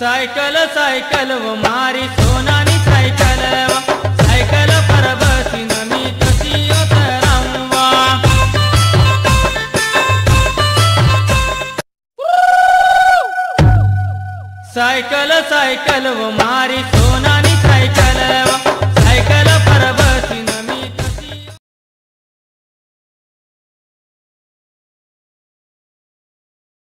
cycle cycle व मारी सोनानी cycle cycle पर बसीन मी कशी रंवा सायकल सायकल व मारी सोनानी